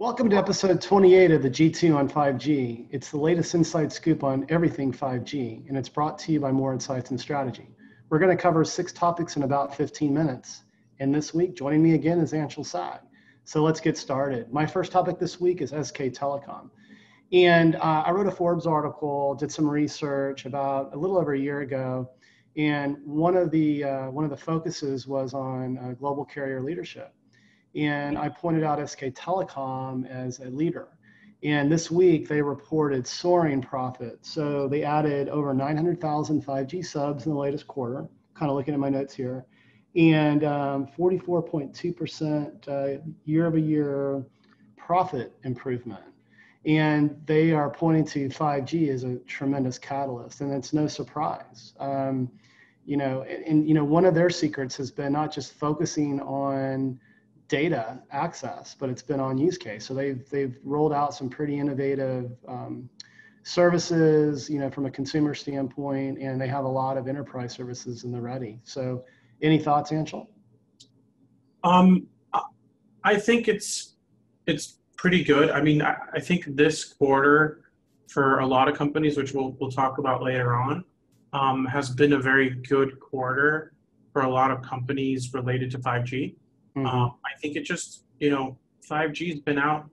Welcome to episode 28 of the G2 on 5G. It's the latest inside scoop on everything 5G, and it's brought to you by Moor Insights and Strategy. We're going to cover six topics in about 15 minutes. And this week, joining me again is Anshel Sag. So let's get started. My first topic this week is SK Telecom. And uh, I wrote a Forbes article, did some research about a little over a year ago, and one of the uh, one of the focuses was on uh, global carrier leadership and I pointed out SK Telecom as a leader. And this week they reported soaring profit. So they added over 900,000 5G subs in the latest quarter, kind of looking at my notes here, and 44.2% um, uh, year over year profit improvement. And they are pointing to 5G as a tremendous catalyst, and it's no surprise. Um, you know, and, and you know, one of their secrets has been not just focusing on data access, but it's been on use case. So they've they've rolled out some pretty innovative um, services, you know, from a consumer standpoint, and they have a lot of enterprise services in the ready. So, any thoughts, Anshel? Um, I think it's it's pretty good. I mean, I, I think this quarter for a lot of companies, which we'll we'll talk about later on, um, has been a very good quarter for a lot of companies related to 5G. Mm-hmm. Um, I think it just, you know, 5G has been out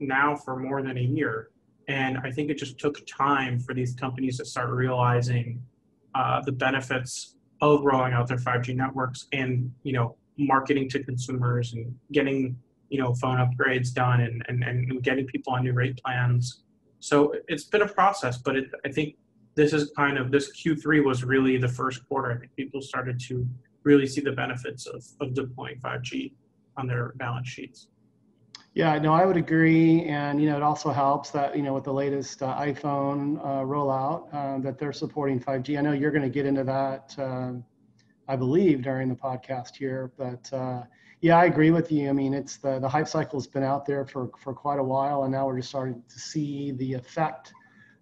now for more than a year. And I think it just took time for these companies to start realizing uh, the benefits of rolling out their 5G networks and, you know, marketing to consumers and getting, you know, phone upgrades done and, and, and getting people on new rate plans. So it's been a process, but it, I think this is kind of, this Q3 was really the first quarter. I think people started to really see the benefits of, of deploying 5G on their balance sheets. Yeah, no, I would agree, and you know, it also helps that you know with the latest uh, iPhone uh, rollout uh, that they're supporting 5G. I know you're going to get into that, uh, I believe, during the podcast here, but uh, yeah, I agree with you. I mean, it's the the hype cycle has been out there for for quite a while, and now we're just starting to see the effect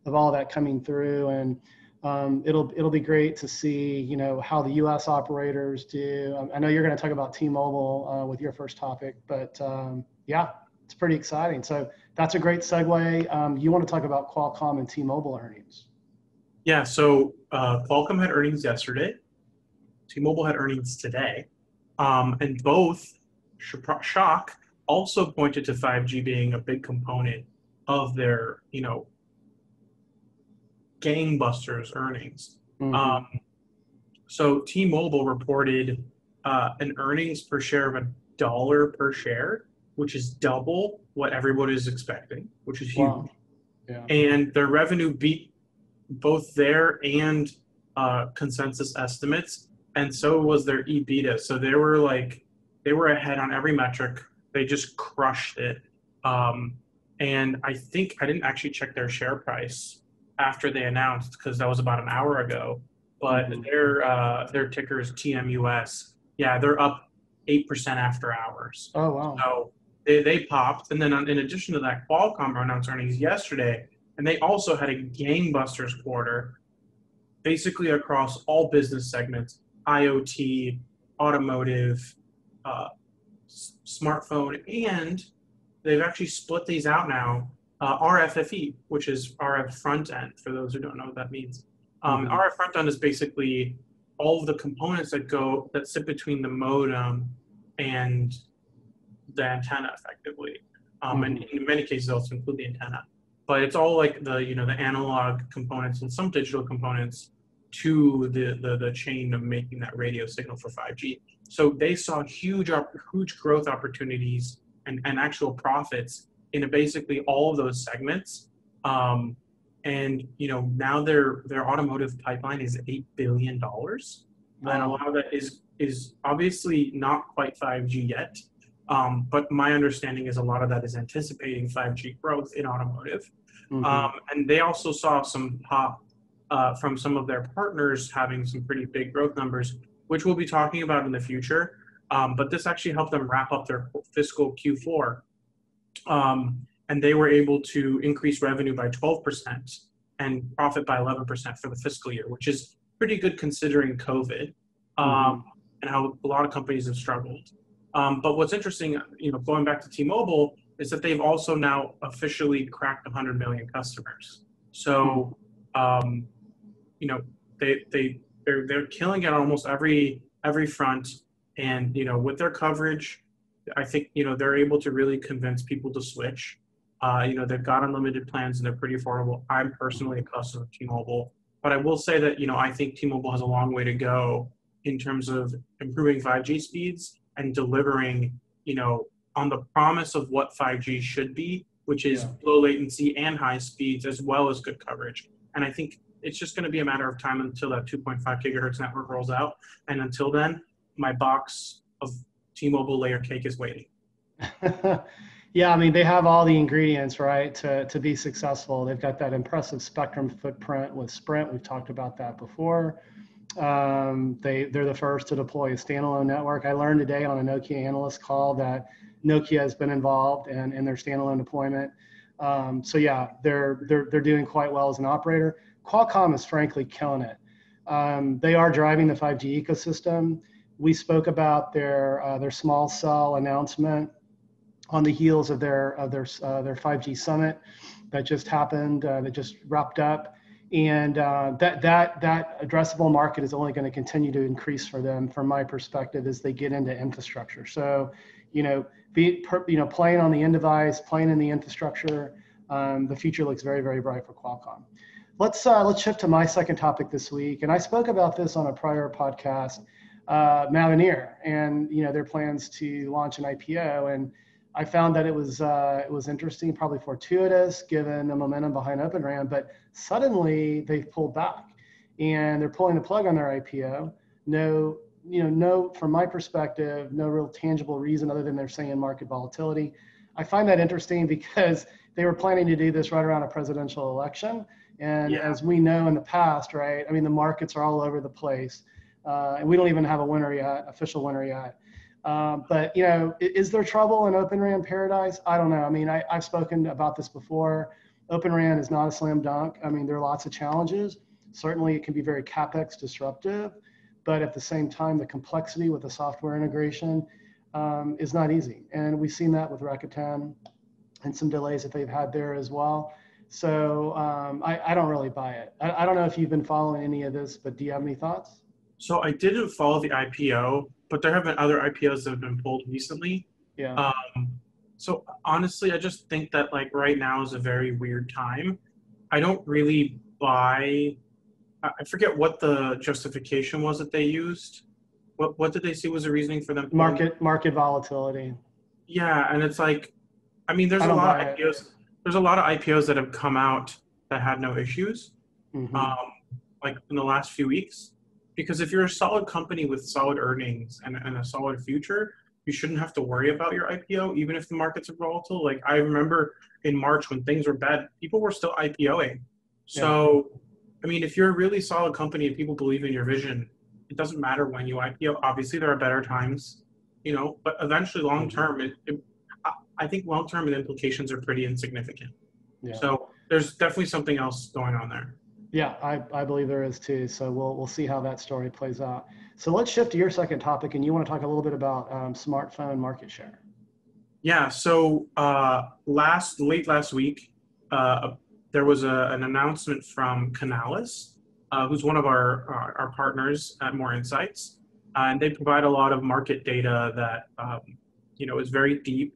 of all that coming through, and um, it'll it'll be great to see you know how the U.S. operators do. Um, I know you're going to talk about T-Mobile uh, with your first topic, but um, yeah, it's pretty exciting. So that's a great segue. Um, you want to talk about Qualcomm and T-Mobile earnings? Yeah. So uh, Qualcomm had earnings yesterday. T-Mobile had earnings today, um, and both shock also pointed to 5G being a big component of their you know gangbusters earnings. Mm-hmm. Um, so T-Mobile reported uh, an earnings per share of a dollar per share, which is double what everybody is expecting, which is huge. Wow. Yeah. And their revenue beat both their and uh, consensus estimates, and so was their EBITDA. So they were like, they were ahead on every metric. They just crushed it. Um, and I think I didn't actually check their share price after they announced because that was about an hour ago. But mm-hmm. their uh, their ticker is TMUS. Yeah, they're up eight percent after hours. Oh wow! So they, they popped, and then in addition to that, Qualcomm announced earnings yesterday, and they also had a gangbusters quarter, basically across all business segments: IoT, automotive, uh, s- smartphone, and they've actually split these out now uh, RFFE, which is RF front end, for those who don't know what that means. Um, mm-hmm. RF front end is basically all of the components that go that sit between the modem and the antenna, effectively. Um, mm-hmm. And in many cases, also include the antenna. But it's all like the you know the analog components and some digital components to the, the, the chain of making that radio signal for 5G. So they saw huge huge growth opportunities and, and actual profits in basically all of those segments. Um, and you know now their their automotive pipeline is eight billion dollars, wow. and a lot of that is is obviously not quite 5G yet. Um, but my understanding is a lot of that is anticipating 5G growth in automotive. Mm-hmm. Um, and they also saw some pop uh, from some of their partners having some pretty big growth numbers, which we'll be talking about in the future. Um, but this actually helped them wrap up their fiscal Q4 um, and they were able to increase revenue by 12% and profit by 11% for the fiscal year, which is pretty good considering COVID um, mm-hmm. and how a lot of companies have struggled. Um, but what's interesting, you know, going back to T-Mobile, is that they've also now officially cracked 100 million customers. So, um, you know, they they they're they're killing it on almost every every front, and you know, with their coverage, I think you know they're able to really convince people to switch. Uh, you know, they've got unlimited plans and they're pretty affordable. I'm personally a customer of T-Mobile, but I will say that you know I think T-Mobile has a long way to go in terms of improving 5G speeds and delivering, you know, on the promise of what 5G should be, which is Yeah. low latency and high speeds as well as good coverage. And I think it's just going to be a matter of time until that 2.5 gigahertz network rolls out. And until then, my box of T-Mobile layer cake is waiting. yeah, I mean, they have all the ingredients, right, to, to be successful. They've got that impressive spectrum footprint with Sprint. We've talked about that before. Um, they, they're the first to deploy a standalone network. I learned today on a Nokia analyst call that Nokia has been involved in, in their standalone deployment. Um, so yeah, they're, they're, they're doing quite well as an operator. Qualcomm is frankly killing it. Um, they are driving the 5G ecosystem. We spoke about their, uh, their small cell announcement on the heels of their of their uh, their 5G summit that just happened, uh, that just wrapped up, and uh, that that that addressable market is only going to continue to increase for them, from my perspective, as they get into infrastructure. So, you know, be you know playing on the end device, playing in the infrastructure, um, the future looks very very bright for Qualcomm. Let's uh, let's shift to my second topic this week, and I spoke about this on a prior podcast, uh, Mavenir, and you know their plans to launch an IPO and I found that it was uh, it was interesting, probably fortuitous given the momentum behind Open RAN, but suddenly they've pulled back and they're pulling the plug on their IPO. No, you know, no, from my perspective, no real tangible reason other than they're saying market volatility. I find that interesting because they were planning to do this right around a presidential election. And Yeah. as we know in the past, right, I mean, the markets are all over the place. Uh, and we don't even have a winner yet, official winner yet. Um, but you know, is there trouble in Open RAN paradise? I don't know. I mean, I, I've spoken about this before. Open RAN is not a slam dunk. I mean, there are lots of challenges. Certainly, it can be very capex disruptive, but at the same time, the complexity with the software integration um, is not easy. And we've seen that with Rakuten and some delays that they've had there as well. So um, I, I don't really buy it. I, I don't know if you've been following any of this, but do you have any thoughts? So I didn't follow the IPO, but there have been other IPOs that have been pulled recently. Yeah. Um, so honestly, I just think that like right now is a very weird time. I don't really buy. I forget what the justification was that they used. What what did they see was the reasoning for them? market market volatility. Yeah, and it's like, I mean, there's I a lot of it. IPOs. There's a lot of IPOs that have come out that had no issues, Mhm. um, like in the last few weeks. Because if you're a solid company with solid earnings and, and a solid future, you shouldn't have to worry about your IPO, even if the markets are volatile. Like I remember in March when things were bad, people were still IPOing. So, I mean, if you're a really solid company and people believe in your vision, it doesn't matter when you IPO. Obviously, there are better times, you know, but eventually, long mm-hmm. term, it, it, I- I think long term the implications are pretty insignificant. Yeah. So there's definitely something else going on there. Yeah, I, I believe there is too. So we'll we'll see how that story plays out. So let's shift to your second topic, and you want to talk a little bit about um, smartphone market share. Yeah. So uh, last late last week, uh, there was a, an announcement from Canalys, uh, who's one of our our, our partners at Moor Insights, uh, and they provide a lot of market data that um, you know is very deep,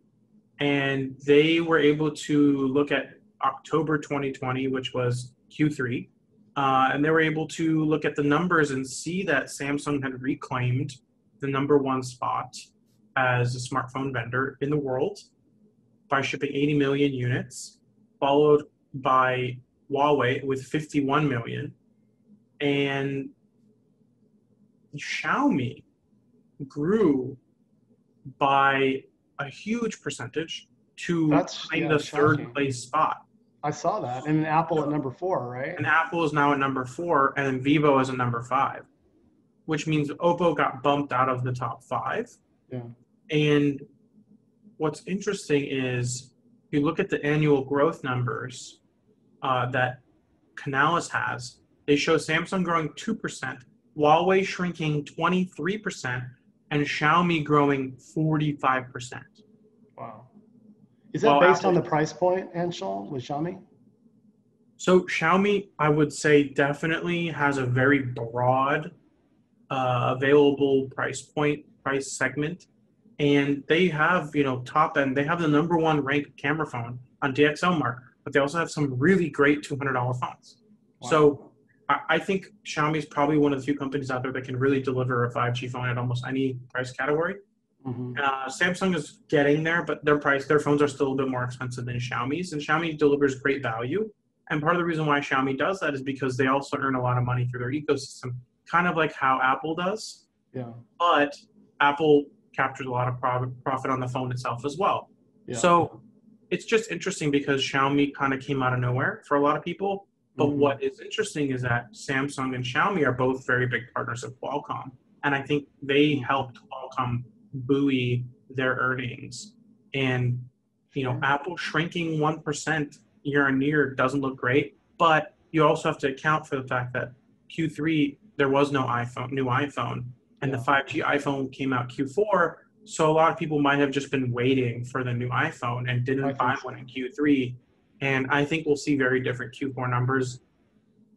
and they were able to look at October 2020, which was Q3, uh, and they were able to look at the numbers and see that Samsung had reclaimed the number one spot as a smartphone vendor in the world by shipping 80 million units, followed by Huawei with 51 million, and Xiaomi grew by a huge percentage to That's- claim yeah, the third place spot. I saw that, and Apple at number four, right? And Apple is now at number four, and then Vivo is at number five, which means Oppo got bumped out of the top five. Yeah. And what's interesting is if you look at the annual growth numbers uh, that Canalys has, they show Samsung growing 2%, Huawei shrinking 23%, and Xiaomi growing 45%. Wow. Is that Well, based Apple- on the price point, Anshel, with Xiaomi? So Xiaomi, I would say, definitely has a very broad uh, available price point, price segment, and they have you know top end. They have the number one ranked camera phone on DxOMark, but they also have some really great two hundred dollar phones. So I, I think Xiaomi is probably one of the few companies out there that can really deliver a five G phone at almost any price category. Mhm. Uh, Samsung is getting there, but their price, their phones are still a bit more expensive than Xiaomi's, and Xiaomi delivers great value. And part of the reason why Xiaomi does that is because they also earn a lot of money through their ecosystem, kind of like how Apple does. Yeah. But Apple captures a lot of profit on the phone itself as well. yeah. So it's just interesting because Xiaomi kind of came out of nowhere for a lot of people. But Mhm. what is interesting is that Samsung and Xiaomi are both very big partners of Qualcomm. And I think they Mm-hmm. helped Qualcomm buoy their earnings. And, you know, Apple shrinking 1% year on year doesn't look great. But you also have to account for the fact that Q3, there was no iPhone, new iPhone. And the 5G iPhone came out Q4. So a lot of people might have just been waiting for the new iPhone and didn't buy one in Q3. And I think we'll see very different Q4 numbers.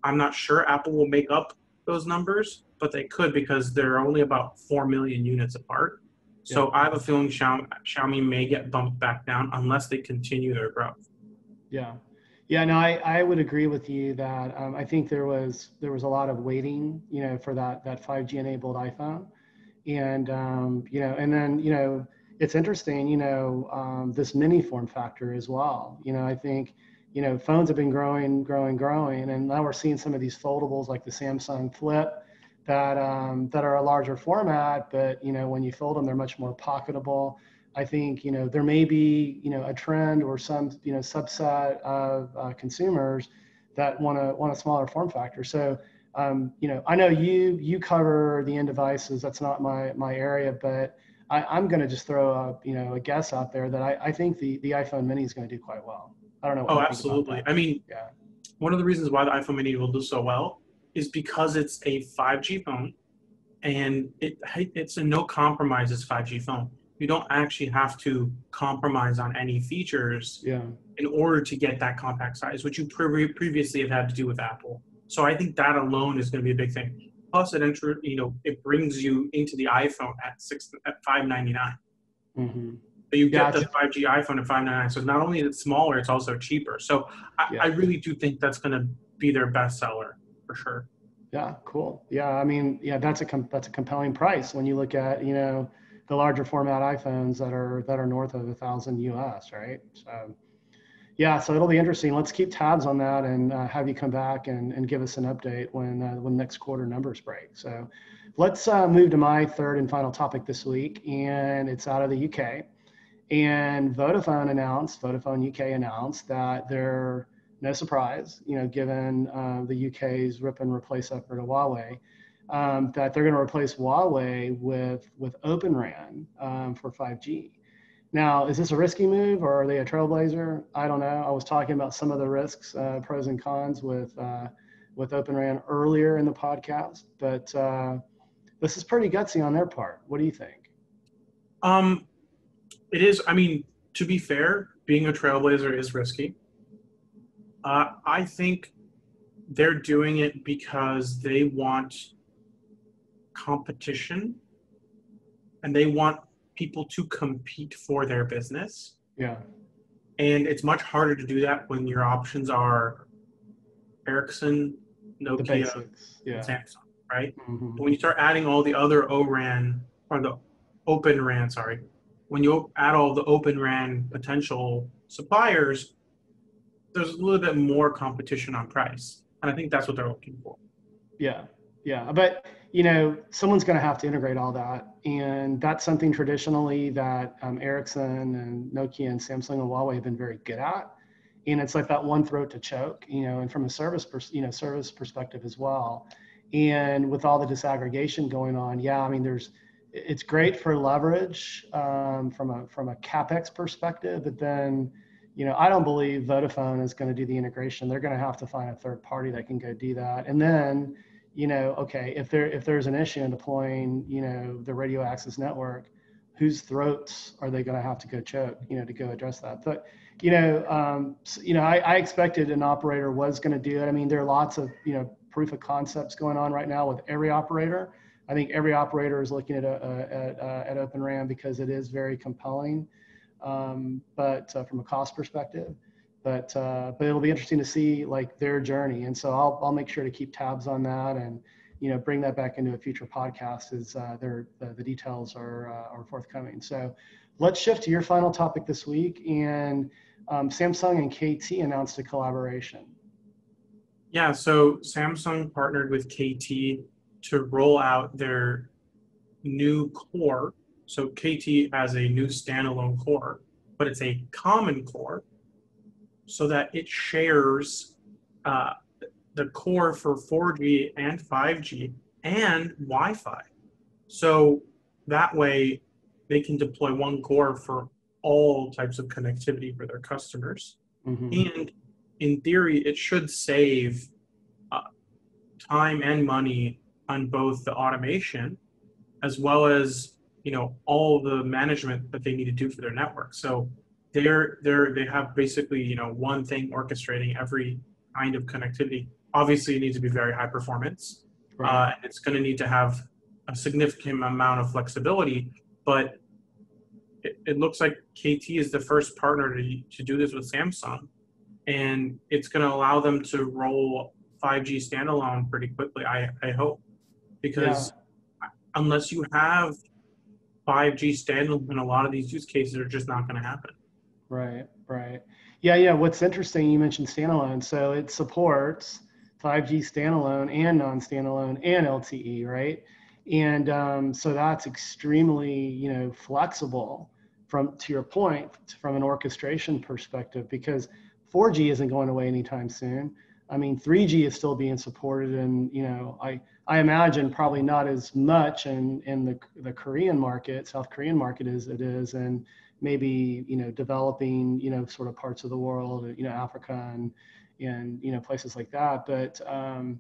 I'm not sure Apple will make up those numbers, but they could because they're only about 4 million units apart. So I have a feeling Xiaomi, Xiaomi may get bumped back down unless they continue their growth. Yeah, yeah. No, I, I would agree with you that um, I think there was there was a lot of waiting, you know, for that that 5G enabled iPhone, and um, you know, and then you know, it's interesting, you know, um, this mini form factor as well. You know, I think you know phones have been growing, growing, growing, and now we're seeing some of these foldables like the Samsung Flip that um, that are a larger format, but you know, when you fold them, they're much more pocketable. I think you know there may be you know a trend or some you know subset of uh, consumers that want to want a smaller form factor. So um, you know I know you you cover the end devices. That's not my my area, but I, I'm going to just throw a you know a guess out there that I, I think the the iPhone Mini is going to do quite well. I don't know. What Oh, you think about absolutely. I mean, Yeah. one of the reasons why the iPhone mini will do so well is because it's a 5G phone and it it's a no compromises 5G phone. You don't actually have to compromise on any features Yeah. in order to get that compact size, which you pre- previously have had to do with Apple. So I think that alone is going to be a big thing. Plus, it intro, you know it brings you into the iPhone at six at five ninety nine. hmm So you get the five G iPhone at five ninety nine. So not only is it smaller, it's also cheaper. So I, Yeah. I really do think that's going to be their best seller for sure. Yeah, cool. Yeah, I mean, yeah, that's a com- that's a compelling price when you look at you know the larger format iPhones that are that are north of a thousand US, right? So, yeah, so it'll be interesting. Let's keep tabs on that and uh, have you come back and, and give us an update when uh, when next quarter numbers break. So, let's uh, move to my third and final topic this week, and it's out of the UK. And Vodafone announced, Vodafone UK announced that they're no surprise, you know, given uh, the UK's rip and replace effort of Huawei, um, that they're going to replace Huawei with with Open RAN um, for 5G. Now, is this a risky move or are they a trailblazer? I don't know. I was talking about some of the risks, uh, pros and cons with uh, with Open RAN earlier in the podcast, but uh, this is pretty gutsy on their part. What do you think? Um, it is. I mean, to be fair, being a trailblazer is risky. Uh, I think they're doing it because they want competition and they want people to compete for their business. Yeah, And it's much harder to do that when your options are Ericsson, Nokia, Yeah. Samsung, right? Mhm. But when you start adding all the other ORAN or the Open RAN, sorry, when you add all the Open RAN potential suppliers, there's a little bit more competition on price, and I think that's what they're looking for. Yeah, yeah, but you know, someone's going to have to integrate all that, and that's something traditionally that um, Ericsson and Nokia and Samsung and Huawei have been very good at. And it's like that one throat to choke, you know, and from a service, you know, service perspective as well. And with all the disaggregation going on, yeah, I mean, there's, it's great for leverage um, from a from a capex perspective, but then, you know, I don't believe Vodafone is going to do the integration. They're going to have to find a third party that can go do that, and then you know, okay, if there if there's an issue in deploying, you know, the radio access network, whose throats are they going to have to go choke, you know, to go address that. But, you know, um, you know, I, I expected an operator was going to do it. I mean, there are lots of, you know, proof of concepts going on right now with every operator. I think every operator is looking at, a, at, uh, at Open RAN because it is very compelling, um, but uh, from a cost perspective. But uh, but it'll be interesting to see like their journey, and so I'll I'll make sure to keep tabs on that and you know bring that back into a future podcast as uh, the, the details are uh, are forthcoming. So let's shift to your final topic this week, and um, Samsung and KT announced a collaboration. Yeah, so Samsung partnered with KT to roll out their new core. So KT has a new standalone core, but it's a common core so that it shares uh, the core for 4G and 5G and Wi Fi. So that way they can deploy one core for all types of connectivity for their customers. Mm-hmm. And in theory, it should save uh, time and money on both the automation as well as you know all the management that they need to do for their network. So they're they're they have basically you know one thing orchestrating every kind of connectivity. Obviously, it needs to be very high performance. Right. Uh, it's going to need to have a significant amount of flexibility, but it, it looks like KT is the first partner to, to do this with Samsung and it's going to allow them to roll 5G standalone pretty quickly. I, I hope because yeah. unless you have 5G standalone, and a lot of these use cases are just not going to happen. Right, right. Yeah, yeah. What's interesting, you mentioned standalone. So it supports 5G standalone and non-standalone and LTE, right? And um, so that's extremely, you know, flexible from to your point from an orchestration perspective because 4G isn't going away anytime soon. I mean, 3G is still being supported, and you know, I I imagine probably not as much in in the the Korean market, South Korean market as it is, and maybe you know developing you know sort of parts of the world, you know, Africa and and you know places like that. But um,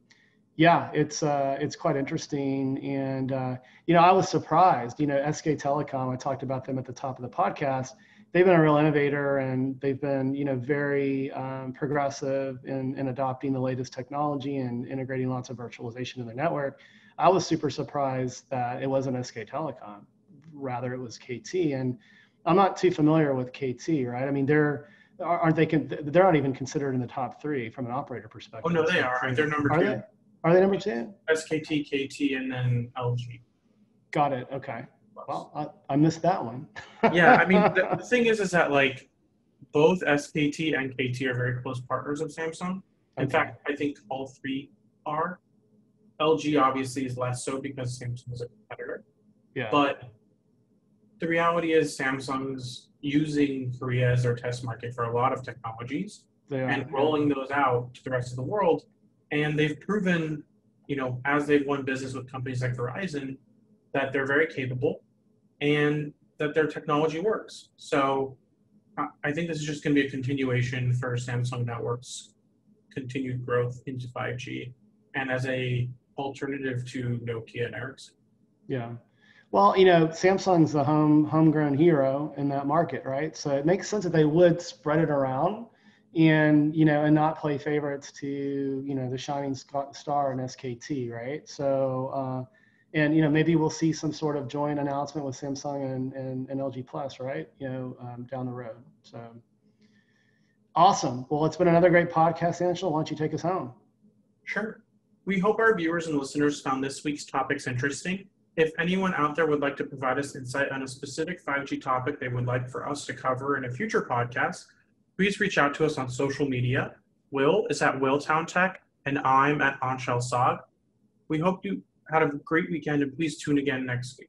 yeah, it's uh, it's quite interesting, and uh, you know, I was surprised. You know, SK Telecom. I talked about them at the top of the podcast they've been a real innovator and they've been you know very um, progressive in, in adopting the latest technology and integrating lots of virtualization in their network. I was super surprised that it wasn't sk telecom. Rather it was kt and i'm not too familiar with kt right? I mean they're aren't they can they're not even considered in the top three from an operator perspective. Oh no they are. They're number are two. they? are they number two? Skt kt and then lg got it. Okay well, I, I missed that one. yeah, I mean, the, the, thing is, is that like both SKT and KT are very close partners of Samsung. In okay. fact, I think all three are. LG obviously is less so because Samsung is a competitor. Yeah. But the reality is Samsung's using Korea as their test market for a lot of technologies and rolling those out to the rest of the world. And they've proven, you know, as they've won business with companies like Verizon, that they're very capable and that their technology works. So I think this is just going to be a continuation for Samsung Networks' continued growth into 5G and as a alternative to Nokia and Ericsson. Yeah. Well, you know, Samsung's the home homegrown hero in that market, right? So it makes sense that they would spread it around and you know and not play favorites to you know the shining star in SKT, right? So uh, and you know maybe we'll see some sort of joint announcement with Samsung and, and, and LG Plus, right? You know, um, down the road. So awesome. Well, it's been another great podcast, Anshel. Why don't you take us home? Sure. We hope our viewers and listeners found this week's topics interesting. If anyone out there would like to provide us insight on a specific 5G topic they would like for us to cover in a future podcast, please reach out to us on social media. Will is at Willtown Tech, and I'm at Anshel Sag. We hope you had a great weekend and please tune again next week.